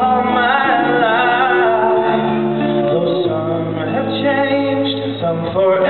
all my life. Though some have changed, some forever.